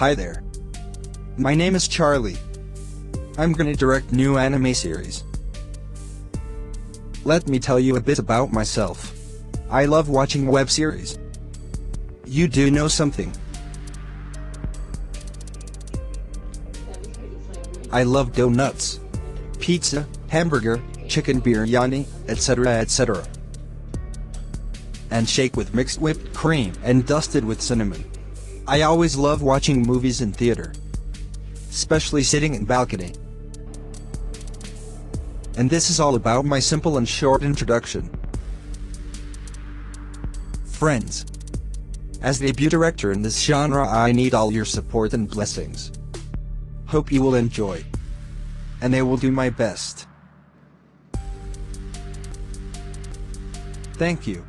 Hi there. My name is Charlie. I'm gonna direct new anime series. Let me tell you a bit about myself. I love watching web series. You do know something. I love donuts, pizza, hamburger, chicken biryani, etc. etc. And shake with mixed whipped cream and dusted with cinnamon. I always love watching movies in theater. Especially sitting in balcony. And this is all about my simple and short introduction. Friends. As debut director in this genre I need all your support and blessings. Hope you will enjoy. And I will do my best. Thank you.